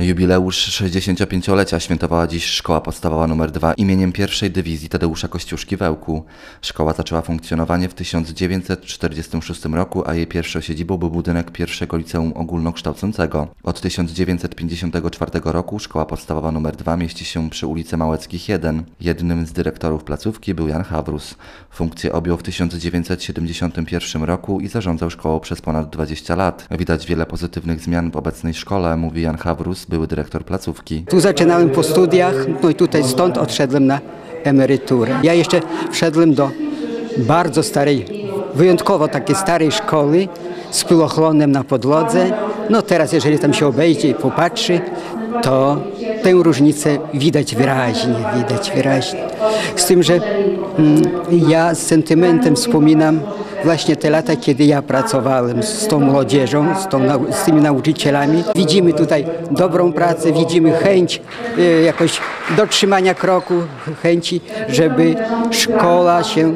Jubileusz 65-lecia świętowała dziś Szkoła Podstawowa nr 2 imieniem pierwszej dywizji Tadeusza Kościuszki w Ełku. Szkoła zaczęła funkcjonowanie w 1946 roku, a jej pierwszą siedzibą był budynek pierwszego liceum ogólnokształcącego. Od 1954 roku Szkoła Podstawowa nr 2 mieści się przy ulicy Małeckich 1. Jednym z dyrektorów placówki był Jan Hawrus. Funkcję objął w 1971 roku i zarządzał szkołą przez ponad 20 lat. Widać wiele pozytywnych zmian w obecnej szkole, mówi Jan Hawrus, były dyrektor placówki. Tu zaczynałem po studiach, no i tutaj stąd odszedłem na emeryturę. Ja jeszcze wszedłem do bardzo starej, wyjątkowo takiej starej szkoły z pylochronem na podłodze. No teraz, jeżeli tam się obejdzie i popatrzy, to tę różnicę widać wyraźnie, widać wyraźnie. Z tym, że mm, ja z sentymentem wspominam właśnie te lata, kiedy ja pracowałem z tą młodzieżą, z, tą, z tymi nauczycielami. Widzimy tutaj dobrą pracę, widzimy chęć y, jakoś dotrzymania kroku, chęci, żeby szkoła się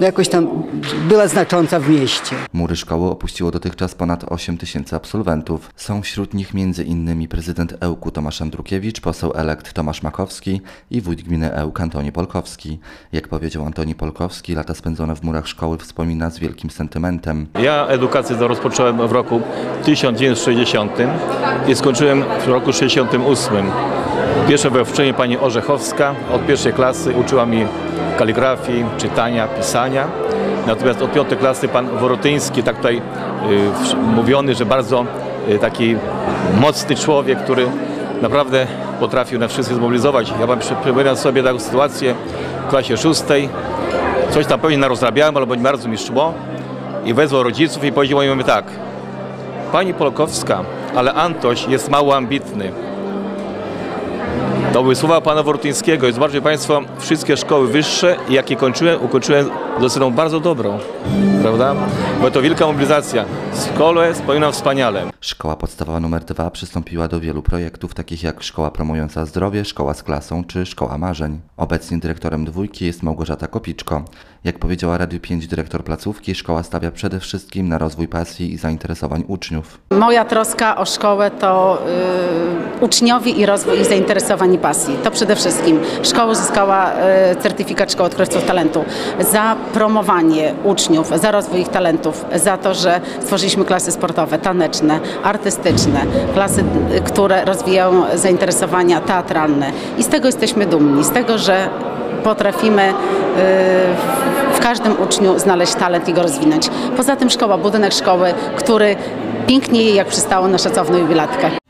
jakoś tam była znacząca w mieście. Mury szkoły opuściło dotychczas ponad 8 tysięcy absolwentów. Są wśród nich m.in. prezydent Ełku Tomasz Andrukiewicz, poseł elekt Tomasz Makowski i wójt gminy Ełk Antoni Polkowski. Jak powiedział Antoni Polkowski, lata spędzone w murach szkoły wspomina z wielkim sentymentem. Ja edukację rozpocząłem w roku 1960 i skończyłem w roku 68. Pierwsze wychowczyni pani Orzechowska od pierwszej klasy uczyła mi kaligrafii, czytania, pisania. Natomiast od piątej klasy pan Worotyński, tak tutaj y, mówiony, że bardzo y, taki mocny człowiek, który naprawdę potrafił na wszystkich zmobilizować. Ja wam przypominam sobie taką sytuację w klasie szóstej. Coś tam pewnie narozrabiałem, albo nie bardzo mi szło i wezwał rodziców i powiedział im tak. Pani Polkowska, ale Antoś jest mało ambitny. To słowa pana Wortyńskiego. Zobaczcie Państwo, wszystkie szkoły wyższe, jakie kończyłem, ukończyłem z oceną bardzo dobrą. Prawda? Bo to wielka mobilizacja. Szkołę wspominam wspaniale. Szkoła podstawowa nr 2 przystąpiła do wielu projektów, takich jak Szkoła Promująca Zdrowie, Szkoła z Klasą czy Szkoła Marzeń. Obecnie dyrektorem dwójki jest Małgorzata Kopiczko. Jak powiedziała Radiu 5 dyrektor placówki, szkoła stawia przede wszystkim na rozwój pasji i zainteresowań uczniów. Moja troska o szkołę to y, uczniowie i rozwój ich zainteresowań i pasji. To przede wszystkim. Szkoła uzyskała y, certyfikat Szkoły Odkrywców Talentu za promowanie uczniów, za rozwój ich talentów, za to, że stworzyliśmy klasy sportowe, taneczne, artystyczne, klasy, które rozwijają zainteresowania teatralne. I z tego jesteśmy dumni, z tego, że potrafimy y, w każdym uczniu znaleźć talent i go rozwinąć. Poza tym szkoła, budynek szkoły, który pięknieje jak przystało na szacowną jubilatkę.